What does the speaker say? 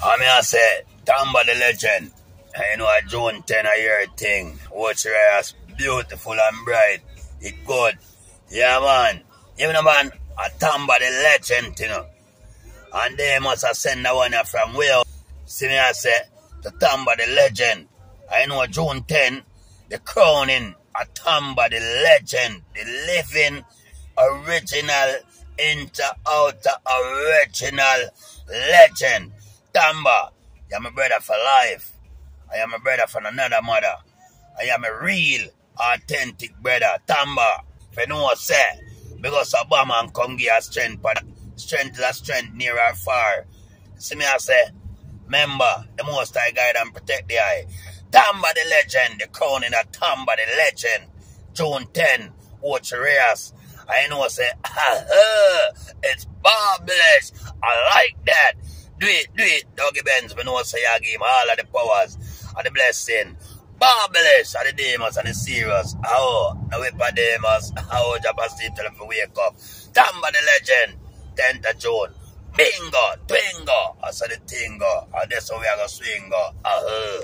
Ah, I mean, I say, Tamba the legend. I know a June 10 a year thing. Watch your ass, beautiful and bright. It good. Yeah, man. You know, man, a Tamba the legend, you know. And they must have sent the one from where. See me, I say, the Tamba the legend. I know June 10, the crowning a Tamba the legend, the living, original, inter outer original legend. Tamba, you're my brother for life. I am a brother from another mother. I am a real, authentic brother. Tamba, if you know what I say, because Obama and come us strength, but strength is a strength near or far. See me, I say, member, the most I guide and protect the eye. Tamba the legend, the crowning of Tamba the legend. June 10, Ocho Rios. I know I say, ha, it's marvelous. I like that. Do it, do it, Doggy Benz. We know say I give him all of the powers and the blessing. Marvelous are the demons and the serious. Oh, the Wippa Demus. Oh, Jabba sleep till him wake up. Tamba the legend. 10th of June. Bingo, twingo. I said the tingo. And that's how we are going to swing. Uh-huh.